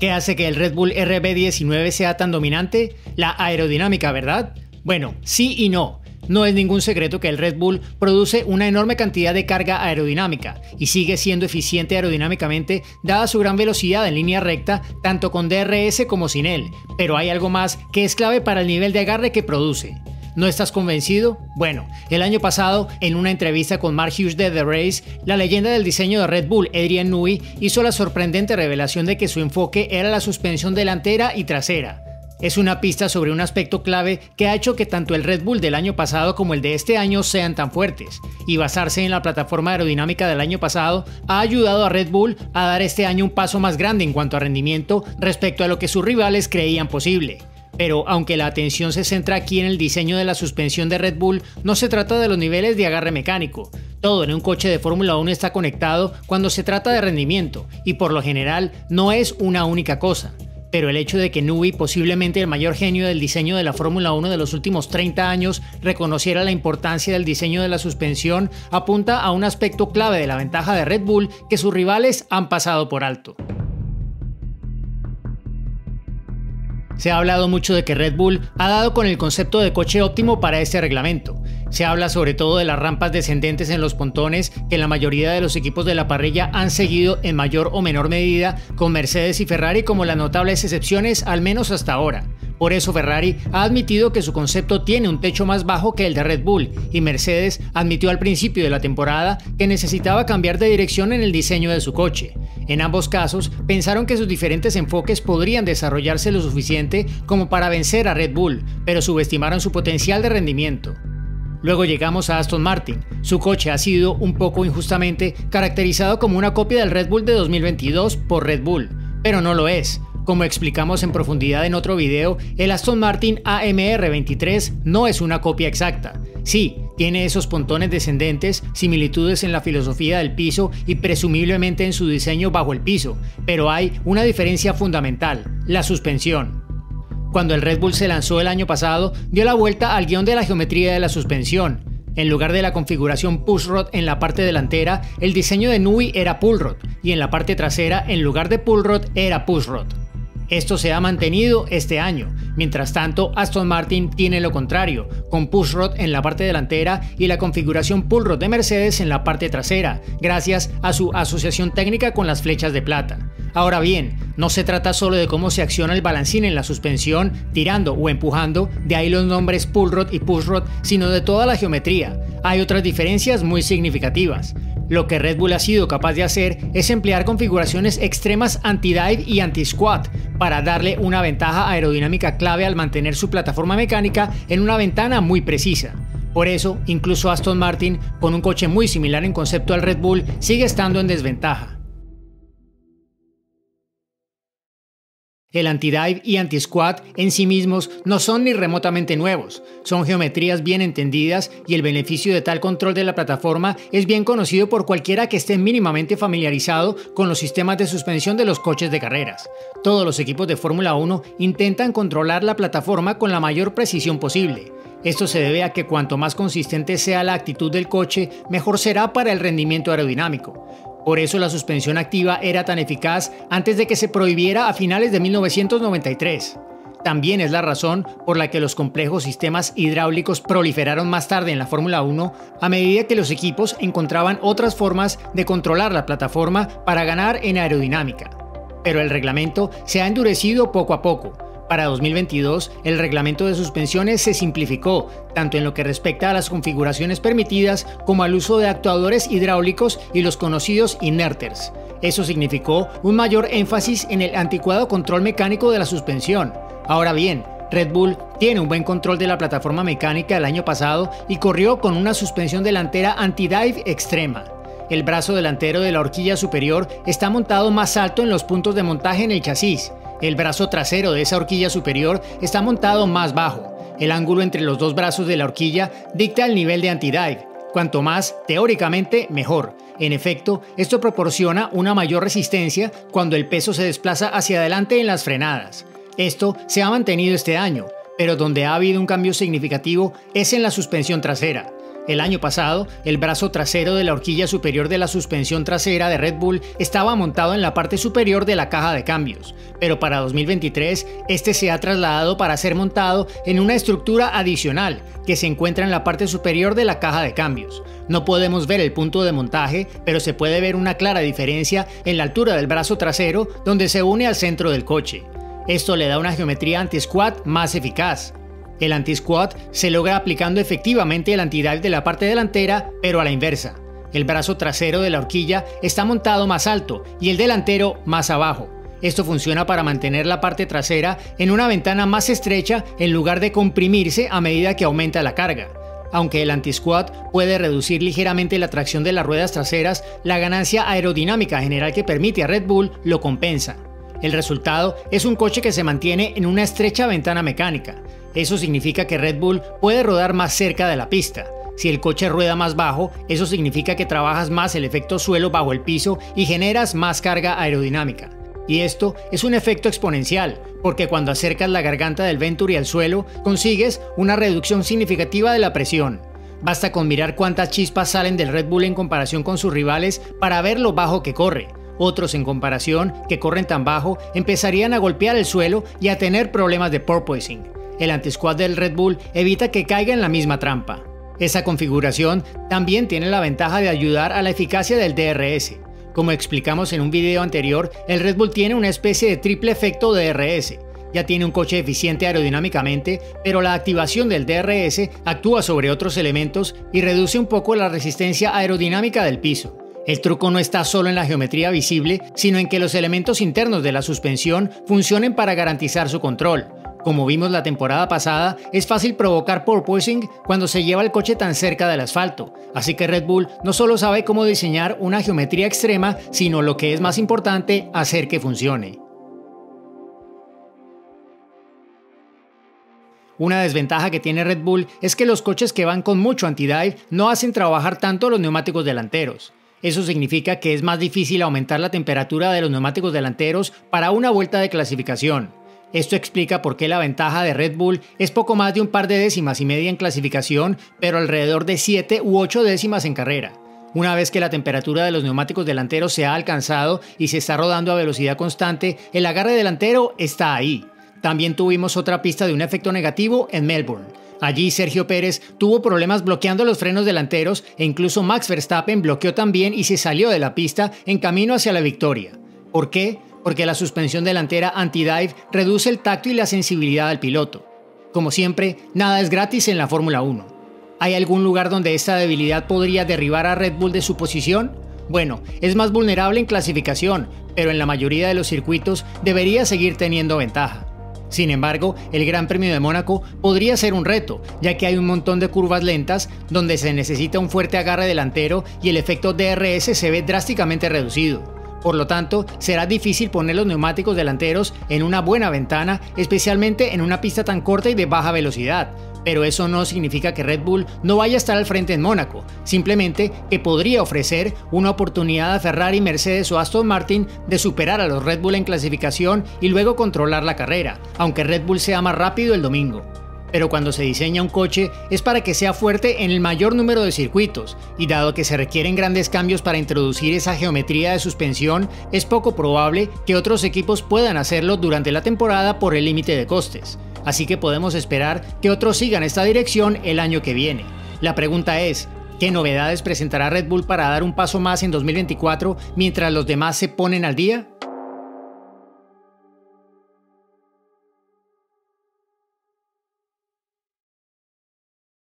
¿Qué hace que el Red Bull RB19 sea tan dominante? La aerodinámica, ¿verdad? Bueno, sí y no. No es ningún secreto que el Red Bull produce una enorme cantidad de carga aerodinámica y sigue siendo eficiente aerodinámicamente dada su gran velocidad en línea recta tanto con DRS como sin él, pero hay algo más que es clave para el nivel de agarre que produce. ¿No estás convencido? Bueno, el año pasado, en una entrevista con Mark Hughes de The Race, la leyenda del diseño de Red Bull, Adrian Newey, hizo la sorprendente revelación de que su enfoque era la suspensión delantera y trasera. Es una pista sobre un aspecto clave que ha hecho que tanto el Red Bull del año pasado como el de este año sean tan fuertes, y basarse en la plataforma aerodinámica del año pasado ha ayudado a Red Bull a dar este año un paso más grande en cuanto a rendimiento respecto a lo que sus rivales creían posible. Pero aunque la atención se centra aquí en el diseño de la suspensión de Red Bull, no se trata de los niveles de agarre mecánico. Todo en un coche de Fórmula 1 está conectado cuando se trata de rendimiento, y por lo general no es una única cosa. Pero el hecho de que Newey, posiblemente el mayor genio del diseño de la Fórmula 1 de los últimos 30 años, reconociera la importancia del diseño de la suspensión, apunta a un aspecto clave de la ventaja de Red Bull que sus rivales han pasado por alto. Se ha hablado mucho de que Red Bull ha dado con el concepto de coche óptimo para este reglamento. Se habla sobre todo de las rampas descendentes en los pontones que la mayoría de los equipos de la parrilla han seguido en mayor o menor medida, con Mercedes y Ferrari como las notables excepciones al menos hasta ahora. Por eso Ferrari ha admitido que su concepto tiene un techo más bajo que el de Red Bull y Mercedes admitió al principio de la temporada que necesitaba cambiar de dirección en el diseño de su coche. En ambos casos, pensaron que sus diferentes enfoques podrían desarrollarse lo suficiente como para vencer a Red Bull, pero subestimaron su potencial de rendimiento. Luego llegamos a Aston Martin. Su coche ha sido un poco injustamente caracterizado como una copia del Red Bull de 2022 por Red Bull, pero no lo es. Como explicamos en profundidad en otro video, el Aston Martin AMR23 no es una copia exacta. Sí, tiene esos pontones descendentes, similitudes en la filosofía del piso y presumiblemente en su diseño bajo el piso, pero hay una diferencia fundamental, la suspensión. Cuando el Red Bull se lanzó el año pasado, dio la vuelta al guion de la geometría de la suspensión. En lugar de la configuración pushrod en la parte delantera, el diseño de Nui era pullrod y en la parte trasera, en lugar de pullrod, era pushrod. Esto se ha mantenido este año. Mientras tanto, Aston Martin tiene lo contrario, con pushrod en la parte delantera y la configuración pullrod de Mercedes en la parte trasera, gracias a su asociación técnica con las flechas de plata. Ahora bien, no se trata solo de cómo se acciona el balancín en la suspensión, tirando o empujando, de ahí los nombres pullrod y pushrod, sino de toda la geometría. Hay otras diferencias muy significativas. Lo que Red Bull ha sido capaz de hacer es emplear configuraciones extremas anti-dive y anti-squat para darle una ventaja aerodinámica clave al mantener su plataforma mecánica en una ventana muy precisa. Por eso, incluso Aston Martin, con un coche muy similar en concepto al Red Bull, sigue estando en desventaja. El anti-dive y anti-squat en sí mismos no son ni remotamente nuevos, son geometrías bien entendidas y el beneficio de tal control de la plataforma es bien conocido por cualquiera que esté mínimamente familiarizado con los sistemas de suspensión de los coches de carreras. Todos los equipos de Fórmula 1 intentan controlar la plataforma con la mayor precisión posible. Esto se debe a que cuanto más consistente sea la actitud del coche, mejor será para el rendimiento aerodinámico. Por eso la suspensión activa era tan eficaz antes de que se prohibiera a finales de 1993. También es la razón por la que los complejos sistemas hidráulicos proliferaron más tarde en la Fórmula 1 a medida que los equipos encontraban otras formas de controlar la plataforma para ganar en aerodinámica. Pero el reglamento se ha endurecido poco a poco, para 2022, el reglamento de suspensiones se simplificó, tanto en lo que respecta a las configuraciones permitidas como al uso de actuadores hidráulicos y los conocidos inerters. Eso significó un mayor énfasis en el anticuado control mecánico de la suspensión. Ahora bien, Red Bull tiene un buen control de la plataforma mecánica el año pasado y corrió con una suspensión delantera anti-dive extrema. El brazo delantero de la horquilla superior está montado más alto en los puntos de montaje en el chasis, el brazo trasero de esa horquilla superior está montado más bajo. El ángulo entre los dos brazos de la horquilla dicta el nivel de anti-dive. Cuanto más, teóricamente, mejor. En efecto, esto proporciona una mayor resistencia cuando el peso se desplaza hacia adelante en las frenadas. Esto se ha mantenido este año, pero donde ha habido un cambio significativo es en la suspensión trasera. El año pasado, el brazo trasero de la horquilla superior de la suspensión trasera de Red Bull estaba montado en la parte superior de la caja de cambios, pero para 2023 este se ha trasladado para ser montado en una estructura adicional que se encuentra en la parte superior de la caja de cambios. No podemos ver el punto de montaje, pero se puede ver una clara diferencia en la altura del brazo trasero donde se une al centro del coche. Esto le da una geometría anti-squat más eficaz. El anti-squat se logra aplicando efectivamente el anti-dive de la parte delantera, pero a la inversa. El brazo trasero de la horquilla está montado más alto y el delantero más abajo. Esto funciona para mantener la parte trasera en una ventana más estrecha en lugar de comprimirse a medida que aumenta la carga. Aunque el anti-squat puede reducir ligeramente la tracción de las ruedas traseras, la ganancia aerodinámica general que permite a Red Bull lo compensa. El resultado es un coche que se mantiene en una estrecha ventana mecánica, eso significa que Red Bull puede rodar más cerca de la pista. Si el coche rueda más bajo, eso significa que trabajas más el efecto suelo bajo el piso y generas más carga aerodinámica. Y esto es un efecto exponencial, porque cuando acercas la garganta del Venturi al suelo, consigues una reducción significativa de la presión. Basta con mirar cuántas chispas salen del Red Bull en comparación con sus rivales para ver lo bajo que corre. Otros en comparación, que corren tan bajo, empezarían a golpear el suelo y a tener problemas de porpoising el anti-squat del Red Bull evita que caiga en la misma trampa. Esa configuración también tiene la ventaja de ayudar a la eficacia del DRS. Como explicamos en un video anterior, el Red Bull tiene una especie de triple efecto DRS. Ya tiene un coche eficiente aerodinámicamente, pero la activación del DRS actúa sobre otros elementos y reduce un poco la resistencia aerodinámica del piso. El truco no está solo en la geometría visible, sino en que los elementos internos de la suspensión funcionen para garantizar su control. Como vimos la temporada pasada, es fácil provocar porpoising cuando se lleva el coche tan cerca del asfalto, así que Red Bull no solo sabe cómo diseñar una geometría extrema, sino lo que es más importante, hacer que funcione. Una desventaja que tiene Red Bull es que los coches que van con mucho anti-dive no hacen trabajar tanto los neumáticos delanteros. Eso significa que es más difícil aumentar la temperatura de los neumáticos delanteros para una vuelta de clasificación. Esto explica por qué la ventaja de Red Bull es poco más de un par de décimas y media en clasificación, pero alrededor de 7 u 8 décimas en carrera. Una vez que la temperatura de los neumáticos delanteros se ha alcanzado y se está rodando a velocidad constante, el agarre delantero está ahí. También tuvimos otra pista de un efecto negativo en Melbourne. Allí Sergio Pérez tuvo problemas bloqueando los frenos delanteros e incluso Max Verstappen bloqueó también y se salió de la pista en camino hacia la victoria. ¿Por qué? porque la suspensión delantera anti-dive reduce el tacto y la sensibilidad del piloto. Como siempre, nada es gratis en la Fórmula 1. ¿Hay algún lugar donde esta debilidad podría derribar a Red Bull de su posición? Bueno, es más vulnerable en clasificación, pero en la mayoría de los circuitos debería seguir teniendo ventaja. Sin embargo, el Gran Premio de Mónaco podría ser un reto, ya que hay un montón de curvas lentas donde se necesita un fuerte agarre delantero y el efecto DRS se ve drásticamente reducido. Por lo tanto, será difícil poner los neumáticos delanteros en una buena ventana, especialmente en una pista tan corta y de baja velocidad. Pero eso no significa que Red Bull no vaya a estar al frente en Mónaco, simplemente que podría ofrecer una oportunidad a Ferrari, Mercedes o Aston Martin de superar a los Red Bull en clasificación y luego controlar la carrera, aunque Red Bull sea más rápido el domingo pero cuando se diseña un coche es para que sea fuerte en el mayor número de circuitos, y dado que se requieren grandes cambios para introducir esa geometría de suspensión, es poco probable que otros equipos puedan hacerlo durante la temporada por el límite de costes. Así que podemos esperar que otros sigan esta dirección el año que viene. La pregunta es, ¿qué novedades presentará Red Bull para dar un paso más en 2024 mientras los demás se ponen al día?